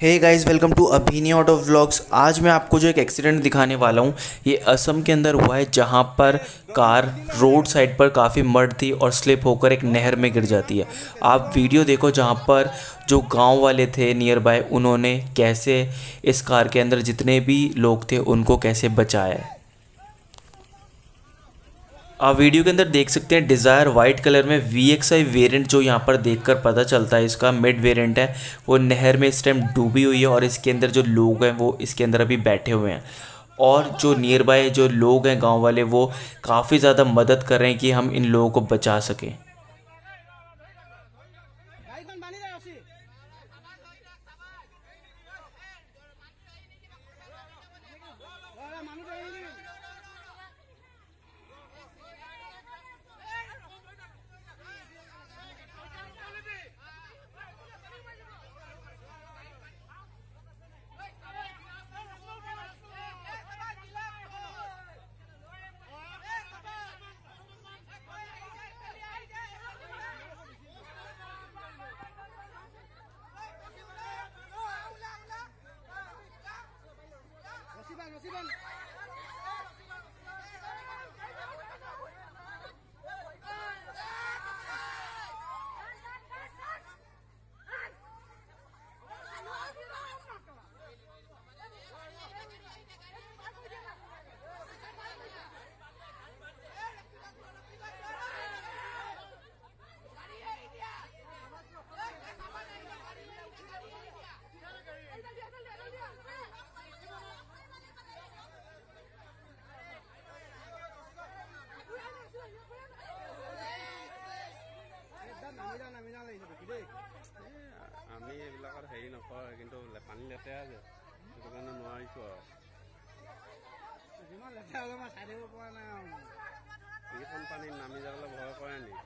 Hey guys welcome to Abhini of vlogs आज मैं आपको जो एक एक्सीडेंट दिखाने वाला हूँ, ये असम के अंदर हुआ है, जहाँ पर कार रोड साइड पर काफ़ी मर्द थी और स्लिप होकर एक नहर में गिर जाती है। आप वीडियो देखो जहाँ पर जो गाँव वाले थे नियर बाय उन्होंने कैसे इस कार के अंदर जितने भी लोग थे, उनको कैसे बचाया है। आप वीडियो के अंदर देख सकते हैं डिज़ायर वाइट कलर में वी एक्स आई वेरियंट जो यहाँ पर देखकर पता चलता है, इसका मिड वेरिएंट है। वो नहर में इस टाइम डूबी हुई है और इसके अंदर जो लोग हैं वो इसके अंदर अभी बैठे हुए हैं। और जो नियर बाय जो लोग हैं गाँव वाले, वो काफ़ी ज़्यादा मदद कर रहे हैं कि हम इन लोगों को बचा सकें। President. আমি এইবিলাকত হেৰি নকৰোঁ কিন্তু পানী লেতেৰা যে সেইটো কাৰণে নোৱাৰিছোঁ আৰু। যিমান লেতেৰা হ'লেও মই চাই থাকিব পৰা নাই আৰু। এইখন পানীত নামি যাবলৈ ভয় কৰে নেকি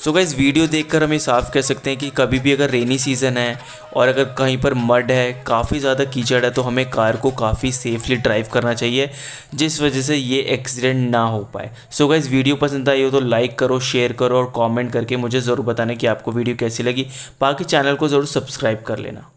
सो गाइज़ वीडियो देखकर हमें साफ़ कह सकते हैं कि कभी भी अगर रेनी सीज़न है और अगर कहीं पर मड है, काफ़ी ज़्यादा कीचड़ है तो हमें कार को काफ़ी सेफली ड्राइव करना चाहिए, जिस वजह से ये एक्सीडेंट ना हो पाए। सो गाइज़ वीडियो पसंद आई हो तो लाइक करो शेयर करो और कॉमेंट करके मुझे ज़रूर बताना कि आपको वीडियो कैसी लगी। बाकी चैनल को ज़रूर सब्सक्राइब कर लेना।